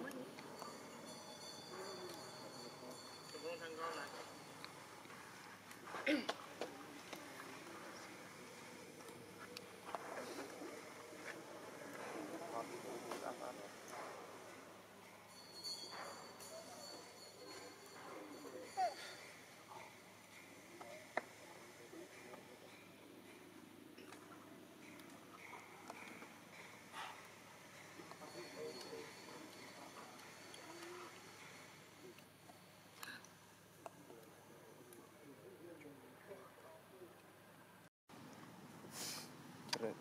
money.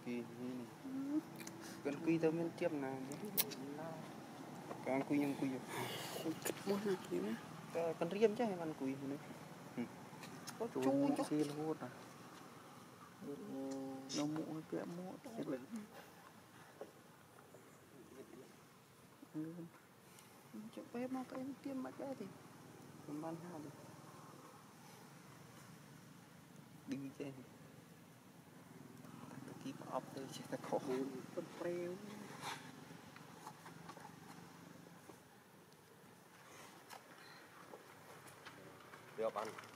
Kỳ. Gần quy tao miên tiếp nào càng quy nhưng quy muốn là gì nữa con riêng chứ con quy nữa có chú xì là hốt à? Nó mũ hay bẹ mũ? Chết rồi chụp bé mà cái tiêm mặt bé thì không ban ha được đi chơi ទីប្រអប់ទៅចេះតែខុសប៉ុនព្រាវយកបាន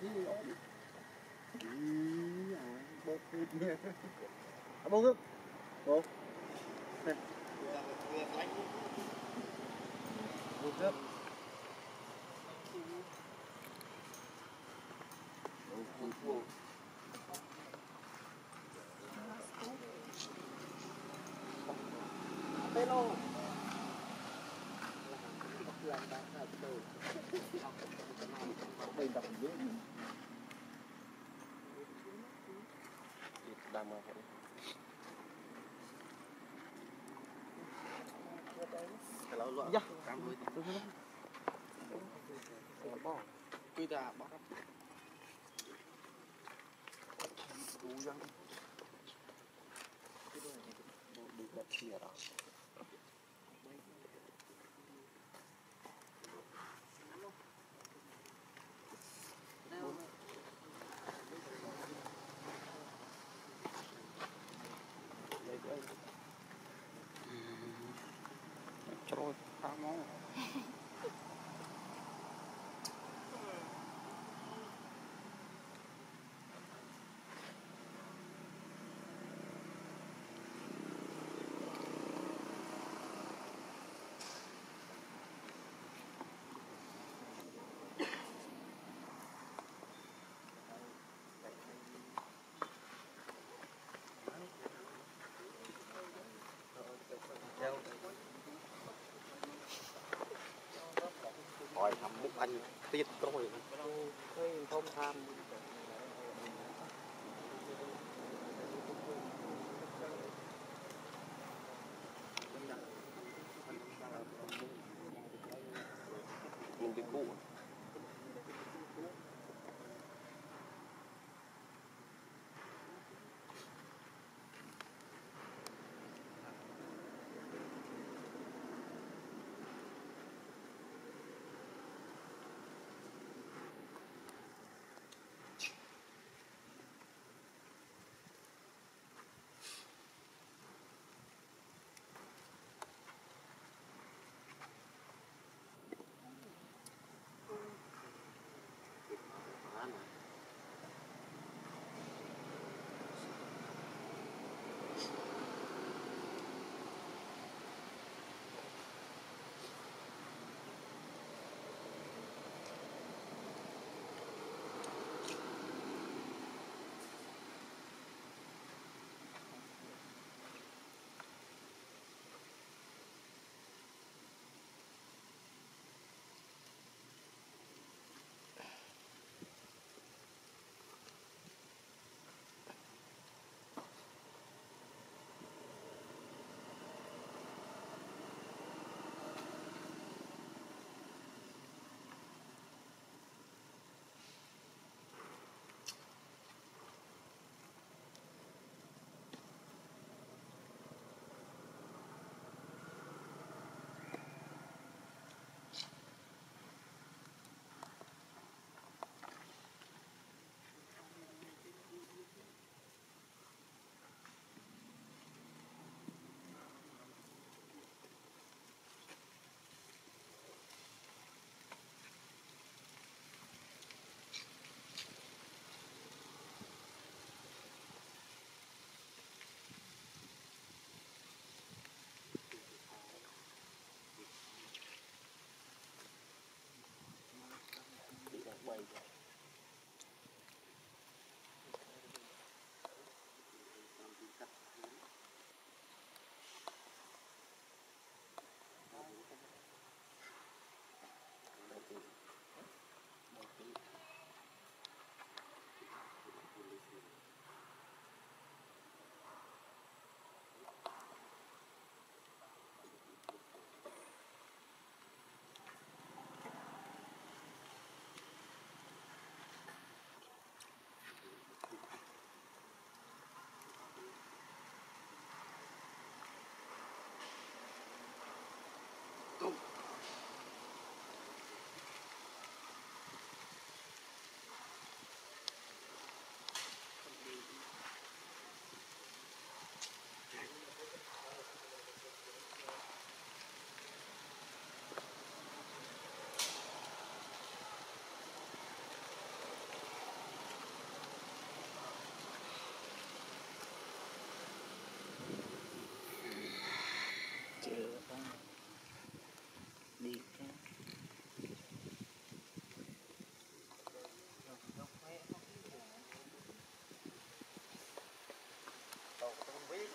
bông Hãy subscribe cho kênh Ghiền Mì Gõ Để không bỏ lỡ những video hấp dẫn đang mà phải Hello, lo. Dạ. Cảm ơn. bỏ Quy ta bỏ đủ răng đi gặp chia đó อยทำมุกอันติดต้อนเคยทำทำ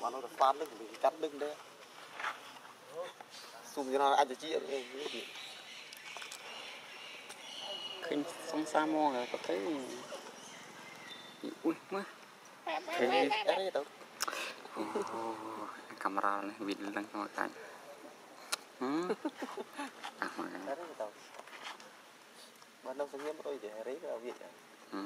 mà nó phát lưng mình cắt lưng đấy sum cho nó ăn cho chị khi xong xa mò rồi có thấy ui mà thế cái đấy đâu camera này bị lưng ngồi cạnh. À, hãy subscribe cho kênh Ghiền Mì Gõ Để không bỏ lỡ những video hấp dẫn đâu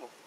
ban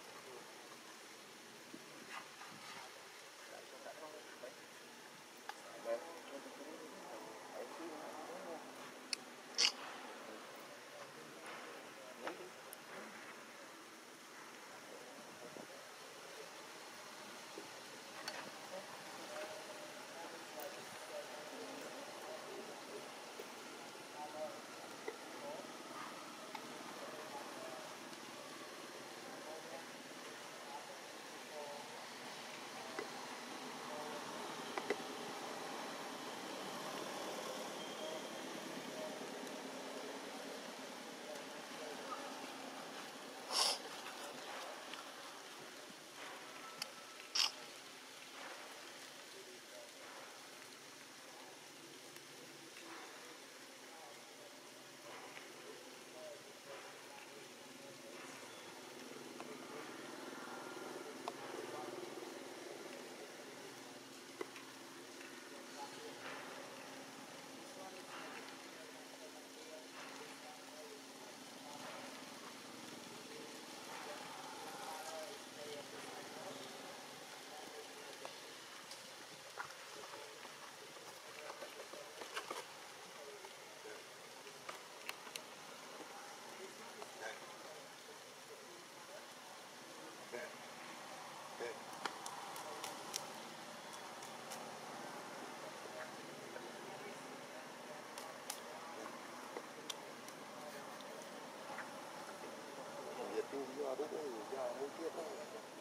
đầu sinh rồi thì đấy là việc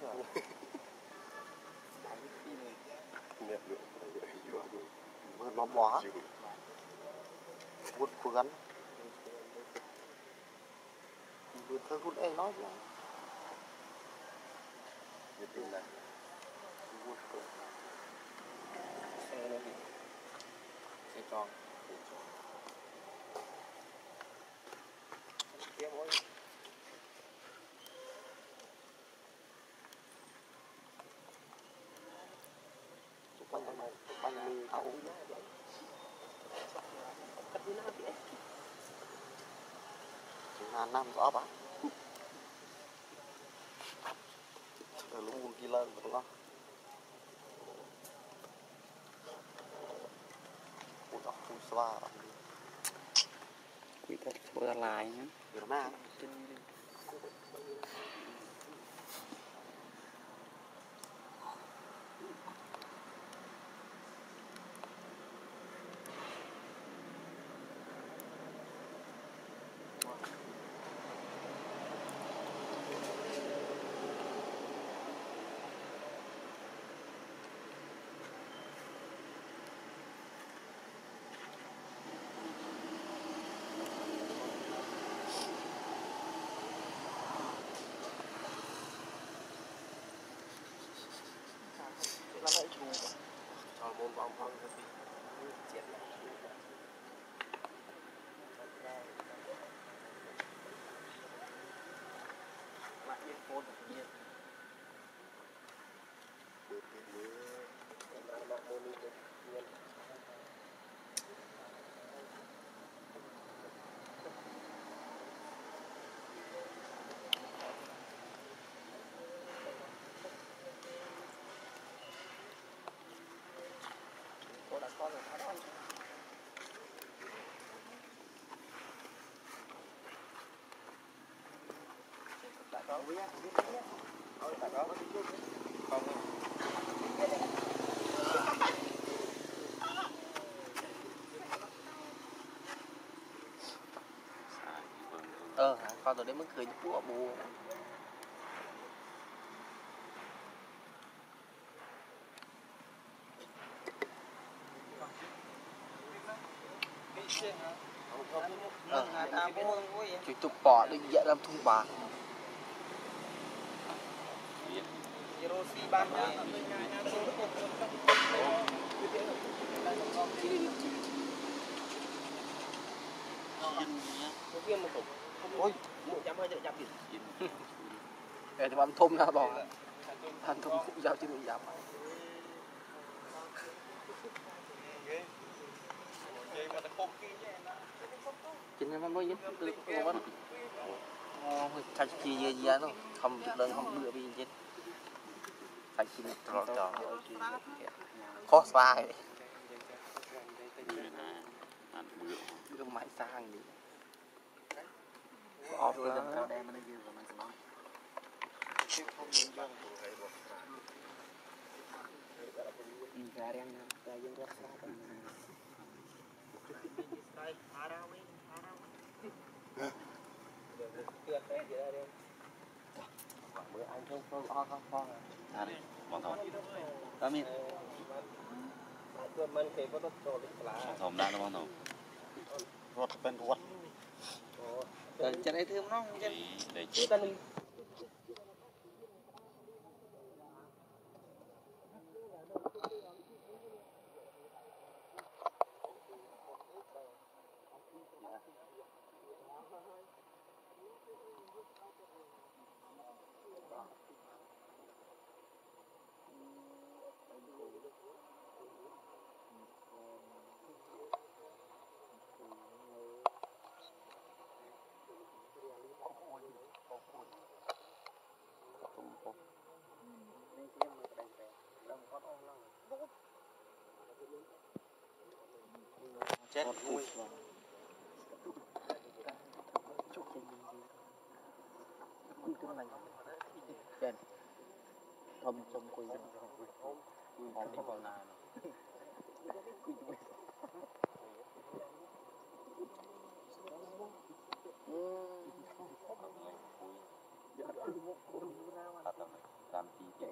ហឹម Thôi đúng rồi, do được. Mà nó bó. Vụt của gắn. Vụt thơ hút em nói chứ. Nhật được này. Vụt của. Xe nó bị. Xe tròn. Xe tròn. Kia mỗi ngàn năm rõ bác Ở lúc muốn đi lên đúng không? Ủa đó, không xóa Quỷ thật số ra lại nhá Điều mà Nó lại chù Cho môn vòng vòng cho tí Chết lại Lại biết phôn được nhiên Bữa tiết bữa Lại lại môn đi được nhiên Cô đã con rồi, con Tại có biết biết biết. Ôi tại có. Không. Ờ, con tôi đến mức cười như búa bù. Ờ, chú chụp bỏ đi dạy làm thùng bạc. Ôi, một trăm hai trăm biển. Để cho bạn thông ra bỏ. Bạn thông cũng giao chứ mình dám. Chính em mới nhất từ con. Không, thật chi gì gì đó không, không được đơn không bựa bị chết. ะๆเนาะทำจุดเดินทำเบื่อไปจ មើលអញចូលចូលអស់ផងផងតារីបងធំតាមានគាត់មិនគេគាត់ទៅចូលស្លាធំដែរបងធំរត់ទៅពេញរត់អូតែចិត្តអីធ្វើម្ដងចឹងតែនឹង chết. Vui trên thâm trong quỳ không có còn nào. Làm chi thì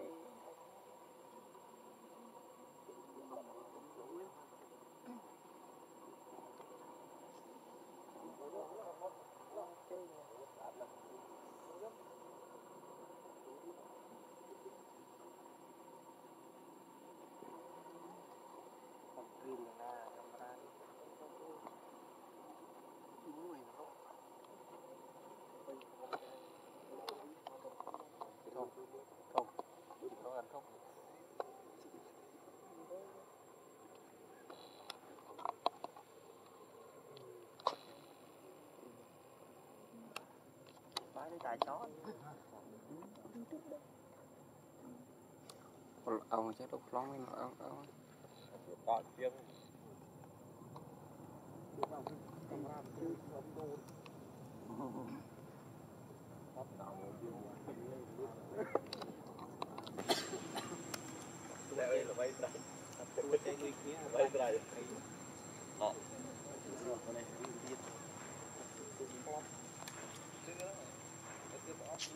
tài chó ông chết lúc lóng với ông ông. có tiếng ui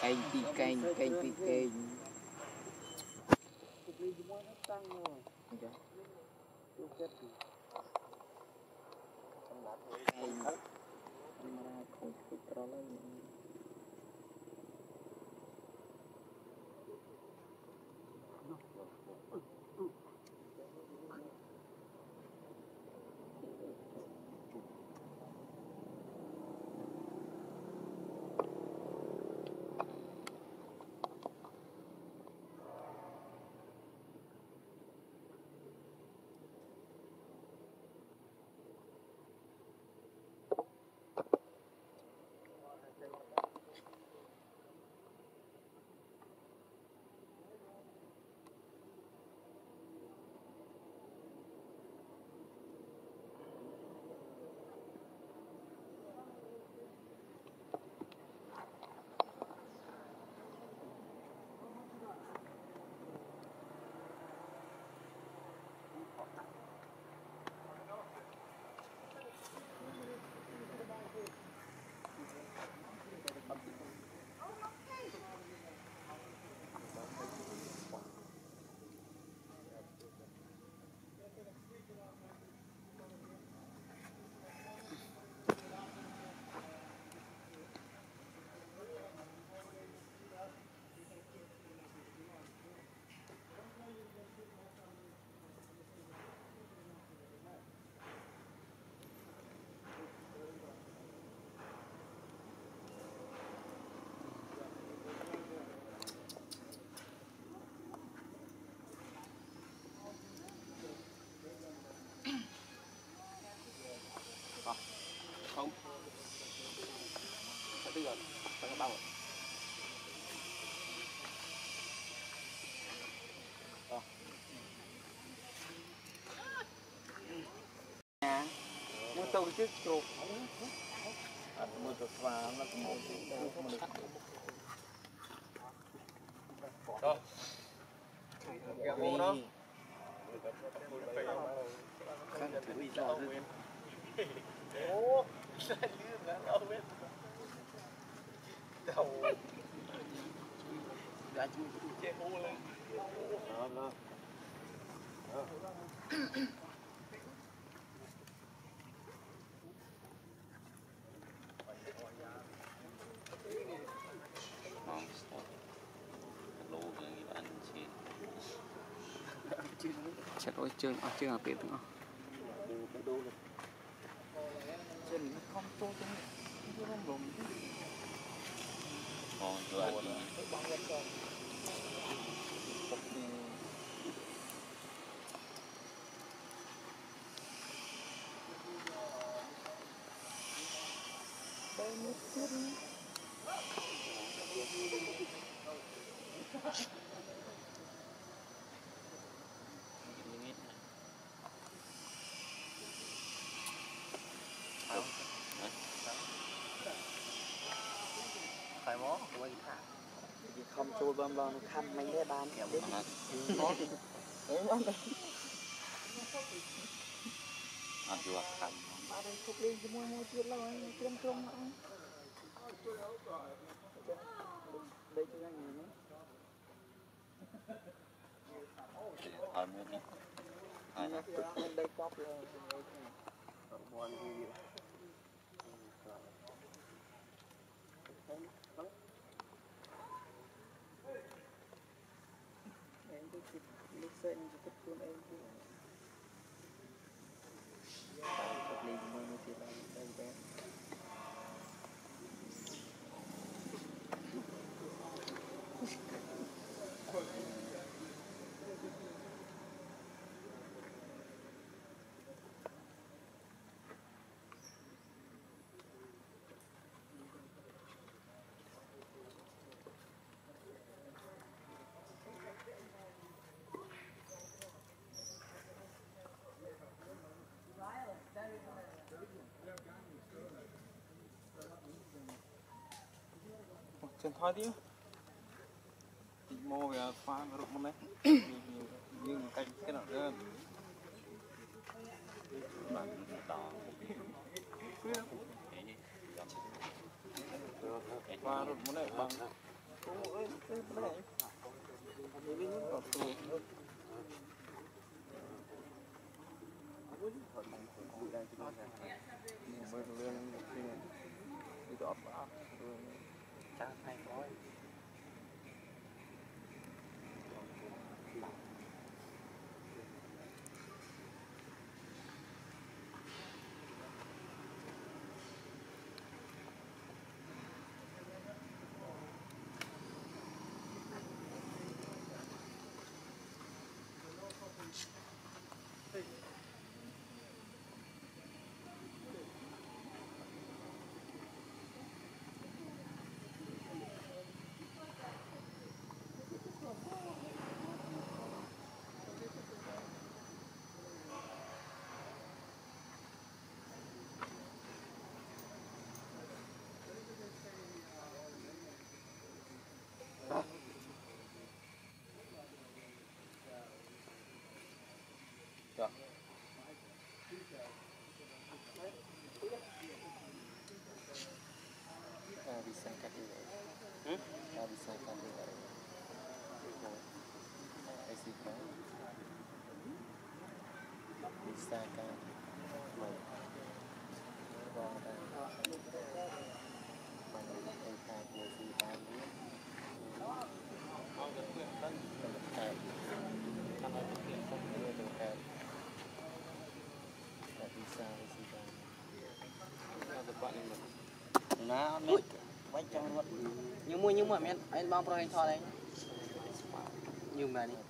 canh pi canh canh. Pi canh nó tăng rồi canh camera không fit rồi lên không Sao bây giờ Sao bao Mua tàu chứ chụp Một chút và nó cũng một chút một chút. Kẹo vô đó. Khăn thử bị rõ rồi Ủa, sao như là đâu biết. Đầu đã chứ che u lên. Đó, đó. Chắc ôi chương ở chương ở biển đúng không chân nó không tốt cho nó không bồng đây một chút phải mó quay thả không? Chui bơm bơm khăm mấy cái ban. Kiểu biết mó ăn chưa khăm đây chụp lên cái môi môi chuyên lâu anh tiêm trung anh, đây cho anh nhìn Hai mươi nhé. Hai mươi. Đây cóp là. Em cứ kịp lúc xe em luôn em cứ. Thank you. Thôi đi chị mô về pha rụt môn đấy. Nhưng cách cái nào nữa bạn đỏ pha rụt môn đấy, bằng. Cũng ơi cái này đi đọt vào Chắc hay bisa kan juga Hmm? bisa kan juga Esika bisa kan mau còn là mà người thầy thầy người gì ta biết Hãy subscribe cho kênh Ghiền Mì ចង់រត់ញឹមមួយញឹមមួយអត់មានអីបងប្រុសឯងថតឯងញឹមដែរនេះ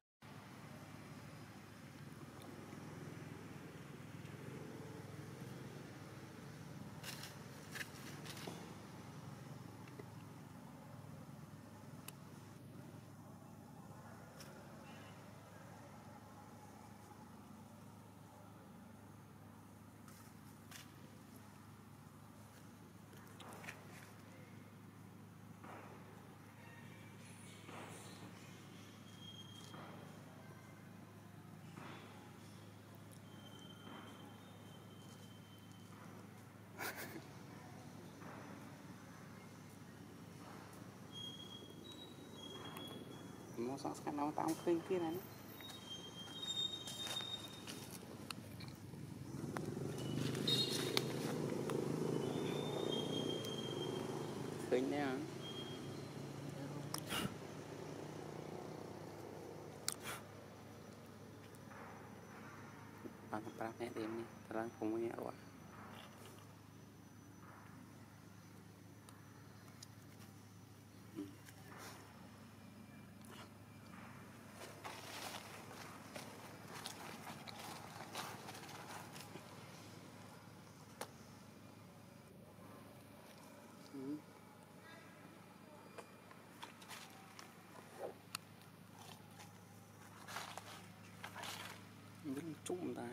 mau khuynh đấy tahu Bạn cầm ini terang kumunya ruang. chúng ta.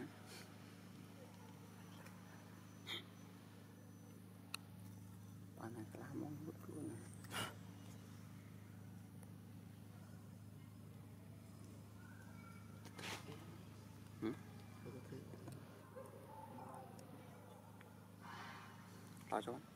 Bạn này làm món lúc luôn này Tao cho.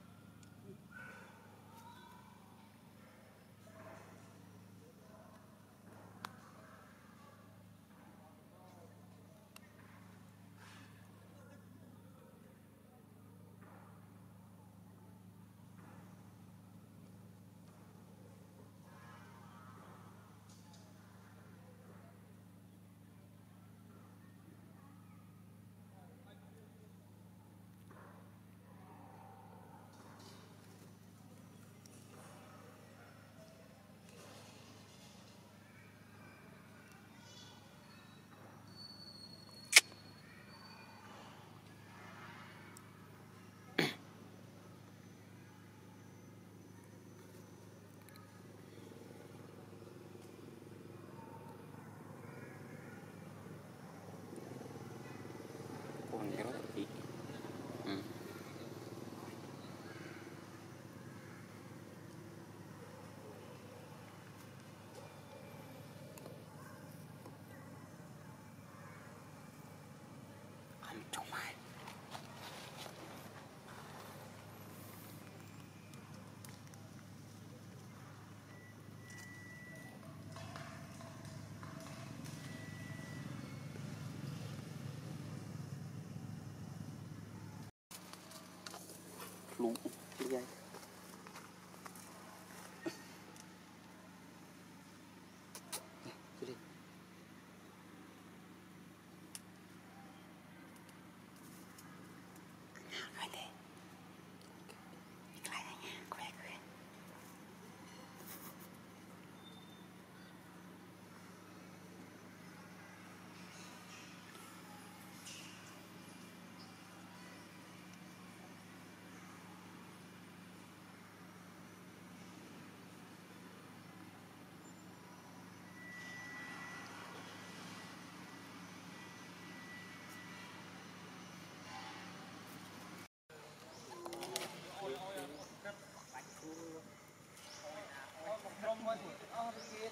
Con cái lũ đi dây ผมมาถึงเอาไปกิน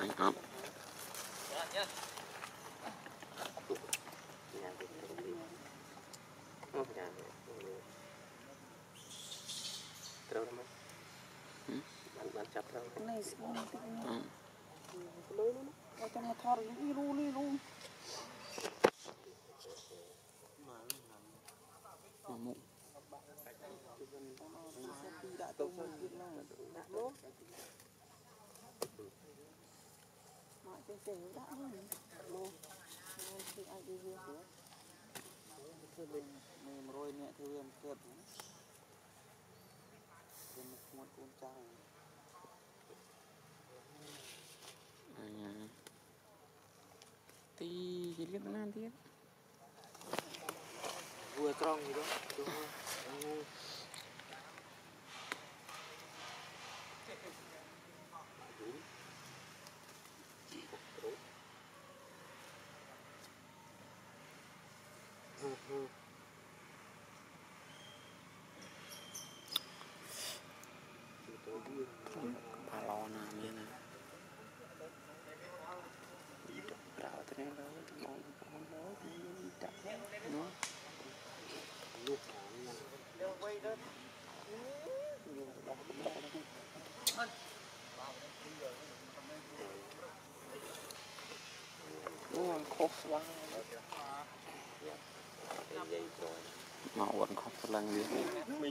ហើយអត់ត្រូវមកបានបានចាប់ត្រូវនេះស្មោះទៅអត់ទៅមកថតយូរលីលូ chữ đó mô mô thì ai đi việc nữa thư linh mình rồi mẹ thư em kẹp nữa thì một một vừa con gì đó ខុសស្វាងមកវត្តខុសស្លាំងវាវ៉ាមួយ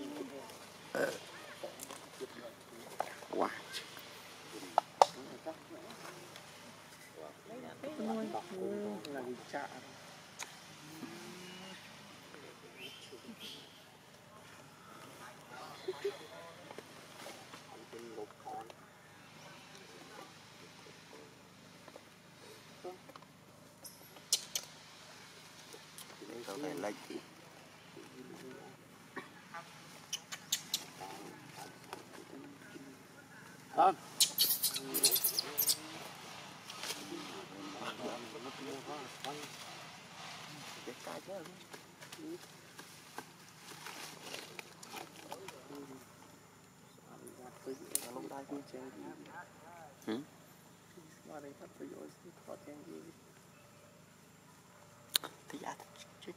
ណាវិចារ cũng chơi gì Ừ. mà đây thật bây giờ thì có chơi gì thì à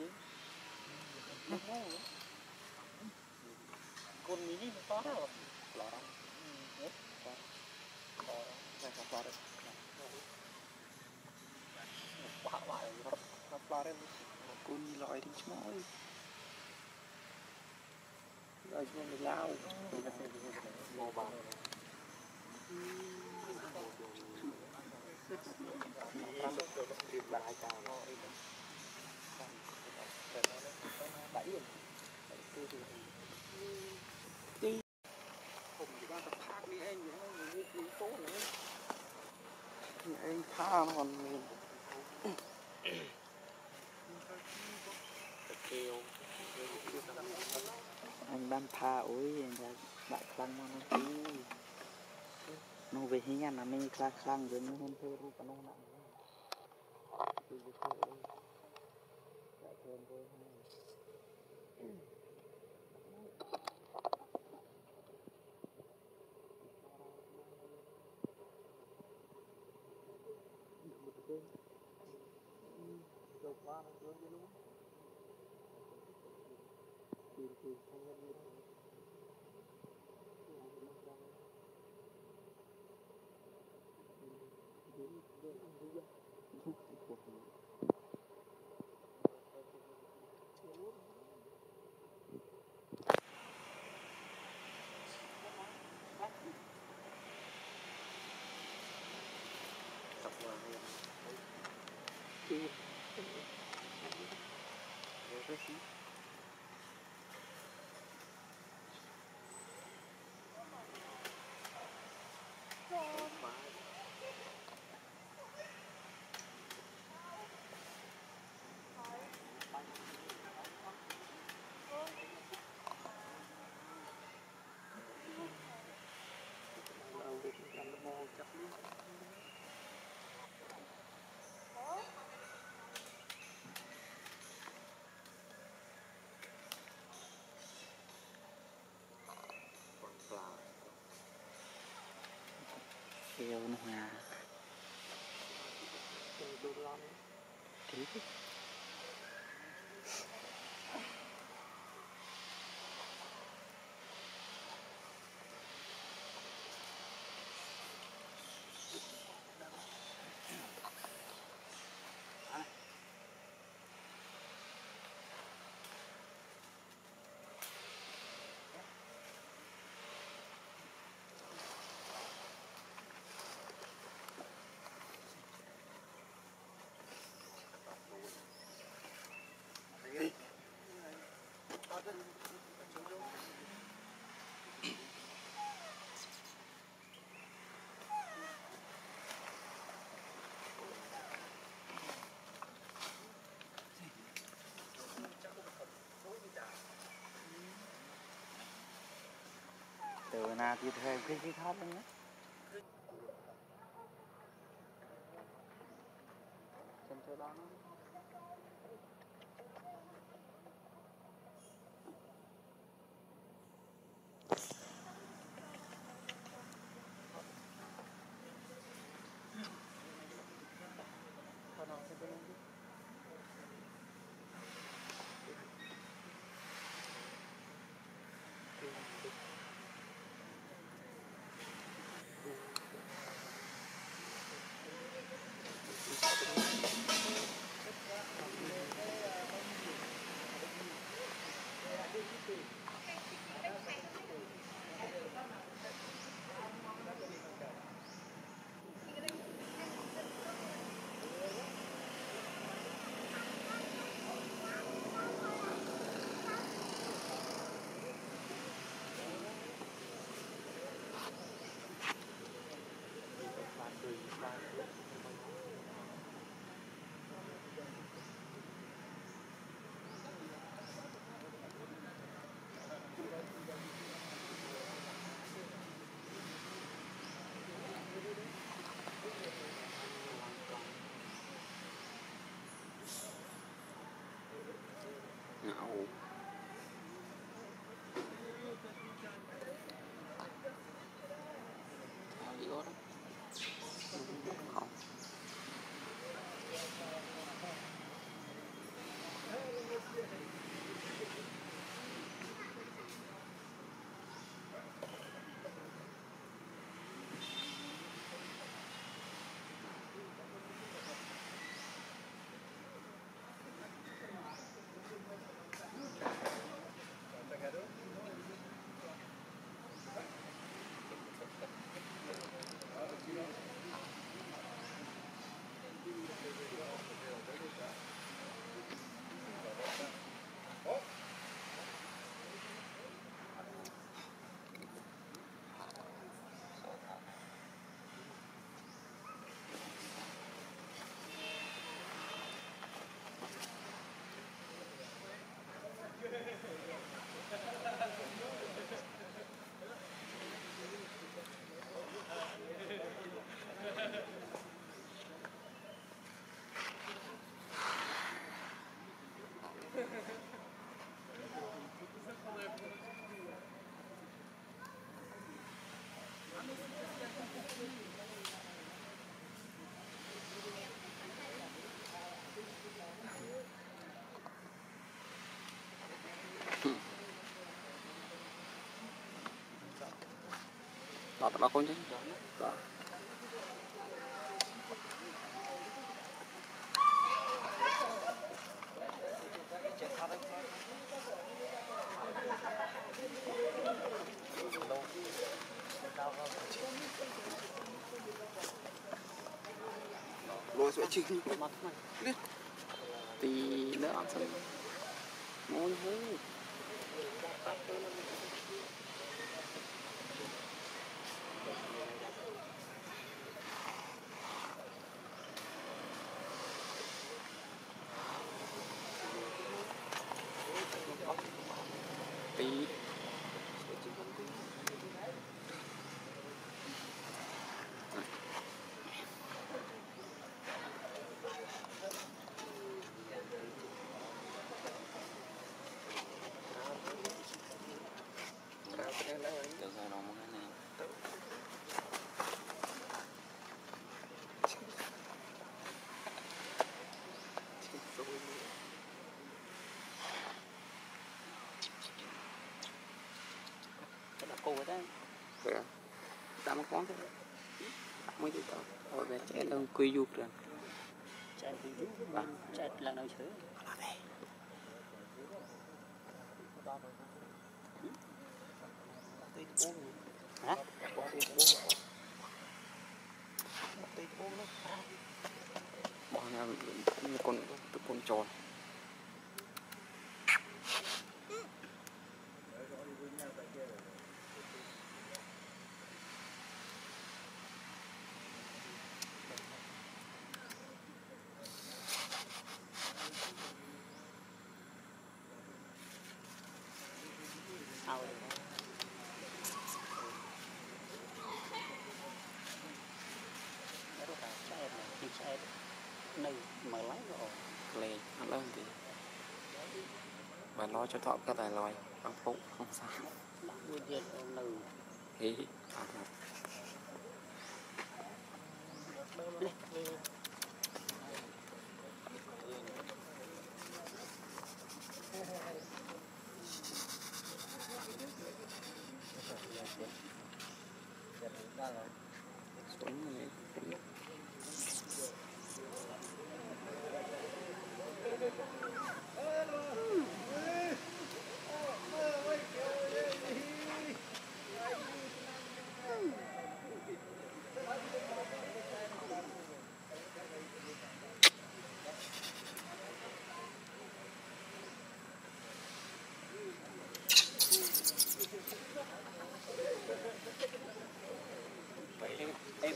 ទេគុណមីនេះមិនតតទេឡរហ៎តតតែក៏តតបាក់បាក់រត់រត់ផ្លារេគុណលអីទីឈ្មោះអីឲ្យឈ្មោះមីឡាវមកបានតាមទៅទៅព្រៀបបាយតាមអី bảy rồi cho mình lao màu vàng anh tha nó còn anh ban tha ối, anh đã đại khăn mà nó tí. Nó về hình là mình khăn khăn rồi, nó hơn thôi nó nó nặng tập kêu nó hòa. Hãy từ nào thì thêm cái cái tháp nữa xem ដកទៅដល់កូនចឹងបាទលោស្វាជីមកថ្មីនេះទីនៅអត់សិនមកហូប đã một con thế đặt mấy cái tao rồi về chạy lên quy dục rồi chạy quy dục và chạy là nơi chơi hả? Bỏ như con con tròn và lo cho thọ các tài loài bằng phụ không sao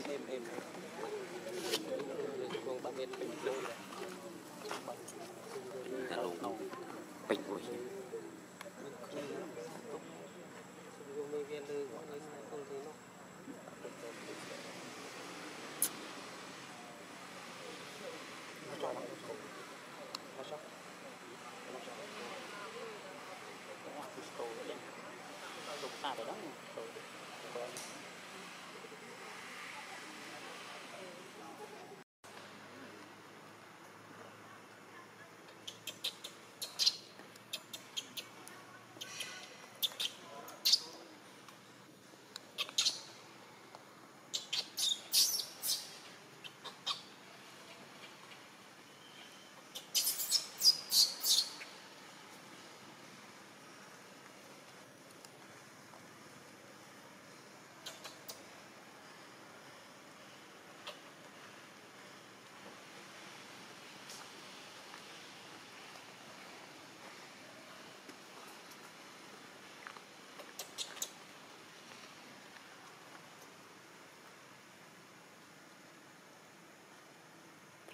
em em em con ba mét bình đôi là luôn bình của hiểm xa rồi đó liên ngọn đá Luna không bỏ lỡ những video hấp dẫn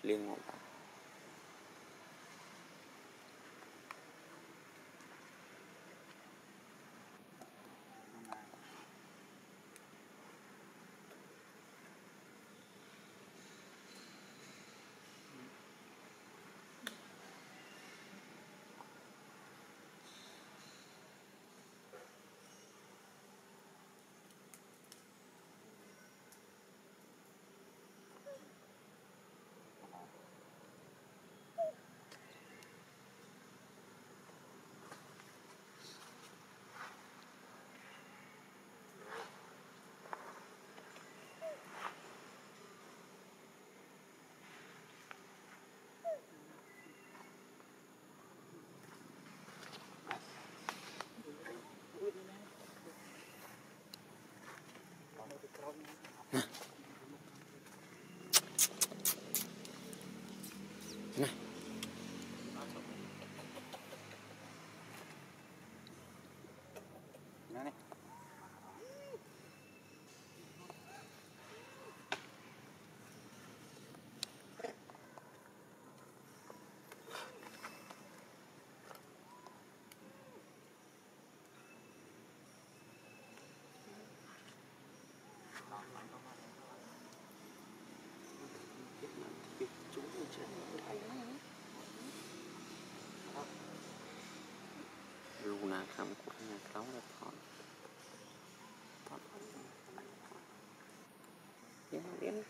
领我玩 ยนี้เลี้ยงไม่ขมา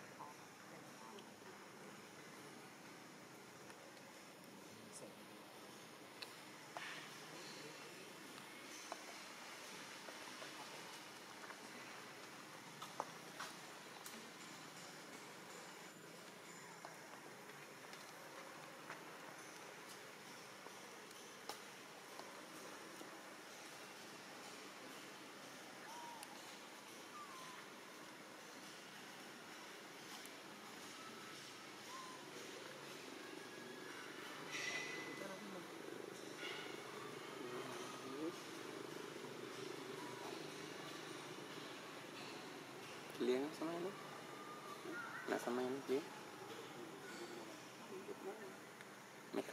วเ clear nggak sama ini nggak sama ini clear make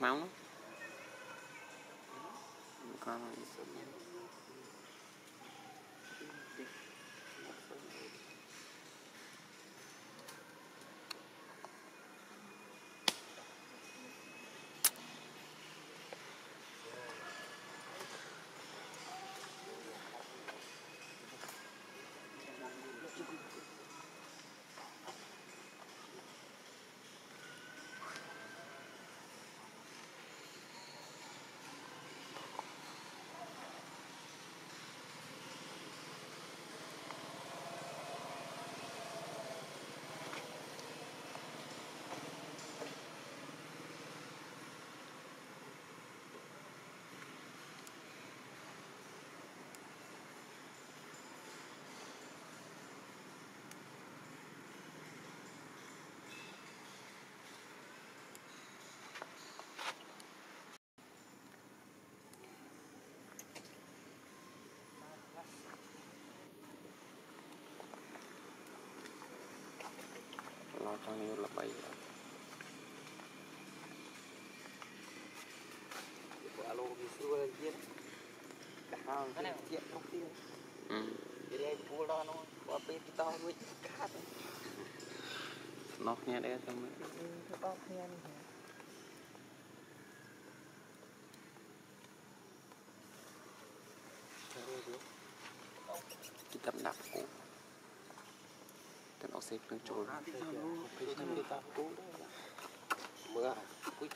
មកចង់យកល្បីអាឡូវាស្រួលទៀតដាក់ហើយទៀតទុកទៀតនិយាយពូលដល់នោះគាត់ពេលទៅតរួចខាត់នោះគ្នាដែរទៅមើលទៅបងគ្នានេះ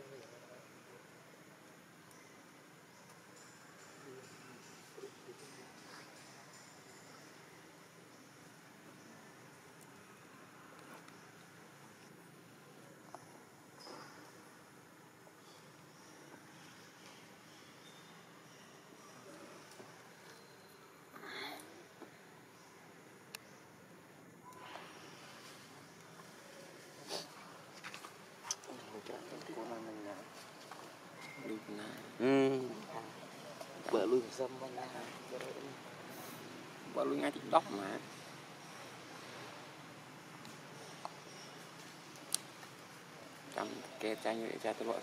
izquierda ừ. bữa lui dâm bữa lui ngay tiktok mà cầm kẹt chai như để tôi lỗi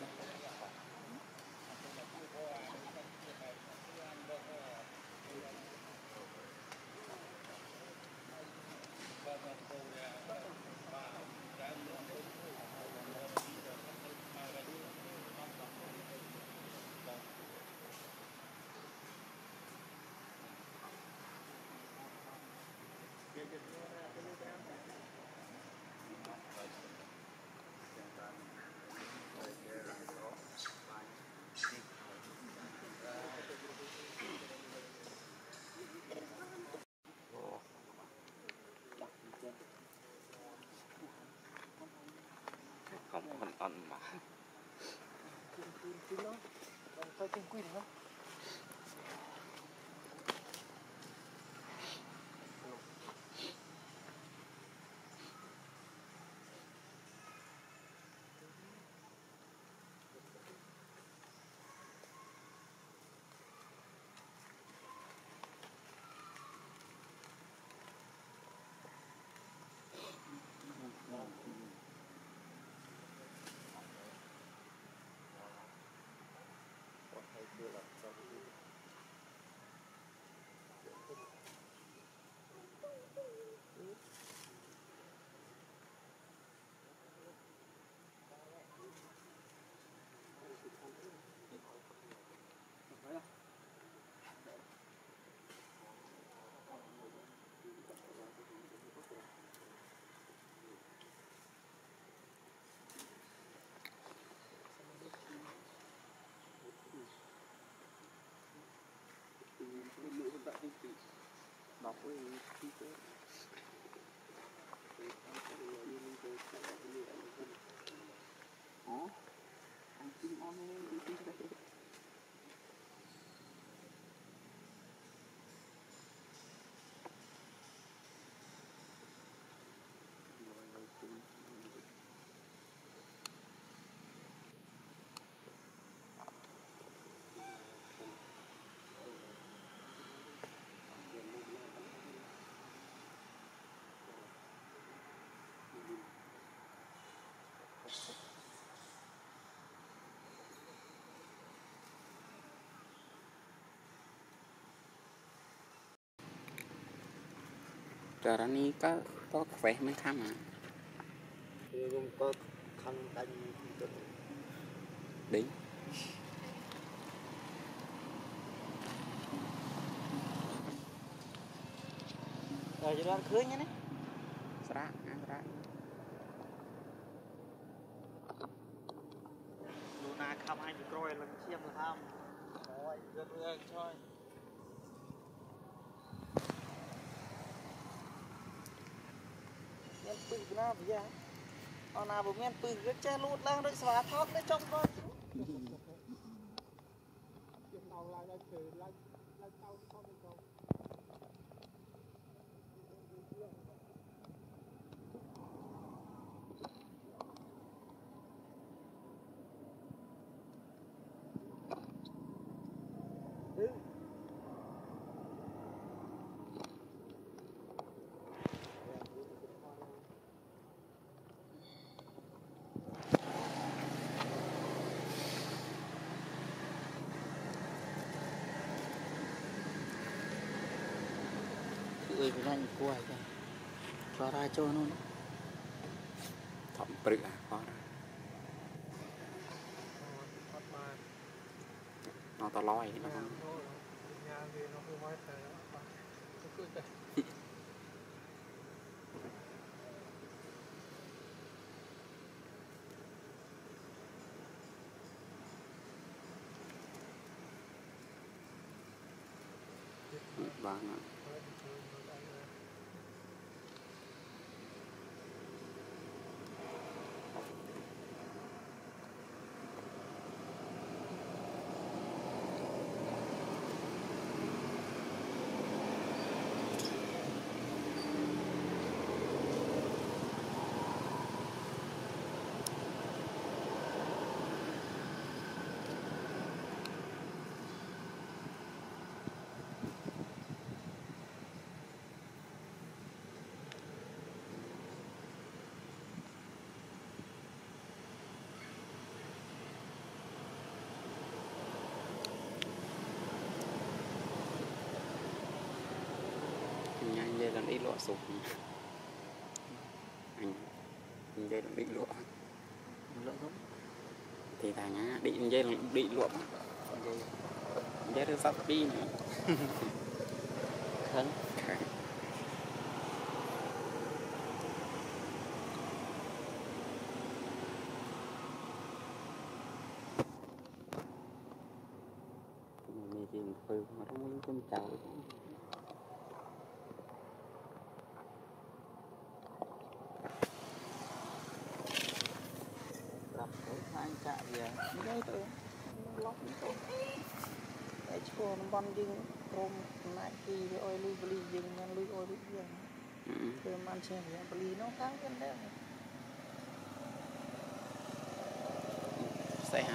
không còn ăn mà. Với chi tiết Ủa? Cara ni có có khỏe mới thăm à Thì cũng có khăn đánh được. Đến Rồi cho đoán cưới nhé này. Sra, à, sra Luna khăm anh bị coi lần chiêm là tham. Rồi, rất ពឹសណាវាអណាបើមានពឹសរឹកចេះលូតឡើងដូចស្វាថោកទៅចុកដល់ខ្ញុំដល់ឡើងដល់ធ្វើឡើង Ở nào bộ miên pư cái che lút lang đôi xóa thót đấy trong con. Ui, cái này quay kìa. Cho ra cho nó. Thẩm bự à, có ra Nó to loi nó không Vâng ạ đi lụa sụp anh anh dây là bị lụa lỡ giống thì thằng á đi anh dây là bị lụa dây anh dây được sắp đi nữa khấn. Mình tìm phơi mà nó muốn con cháu. lập កាក់វានិយាយទៅឡប់ទៅតែឈ្មោះតំបន់យើងក្រុមចំណាយទីវាអុយលុយបលីយើងយ៉ាងលុយអុយលុយយើងធ្វើមិនចេះយ៉ាងបលីនោះកាំងវាដែរសេះ58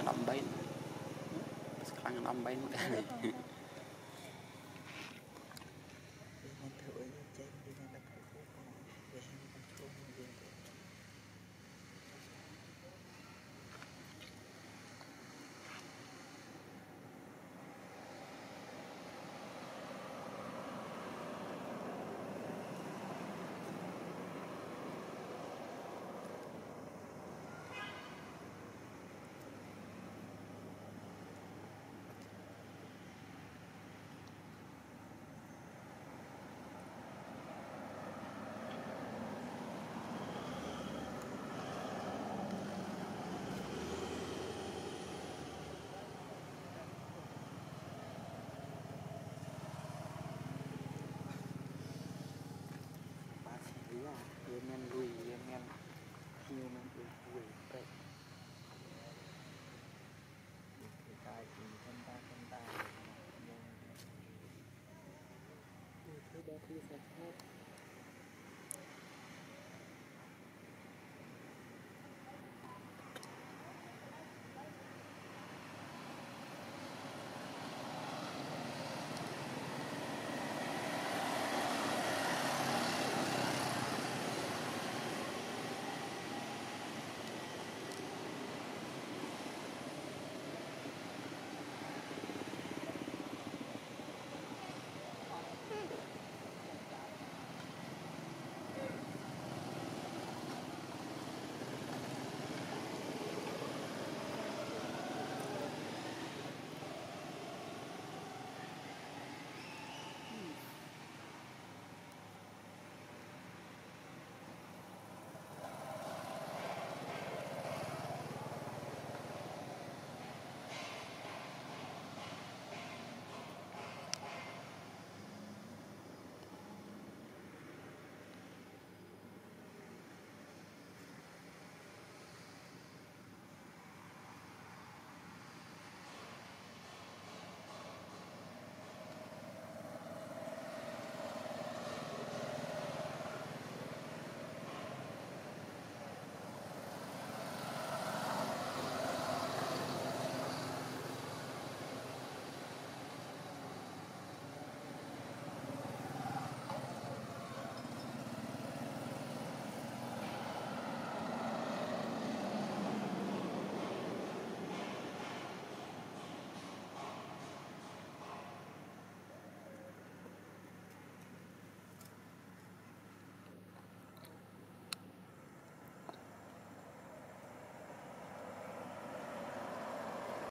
ខ្លាំង18មកដែរ Amen.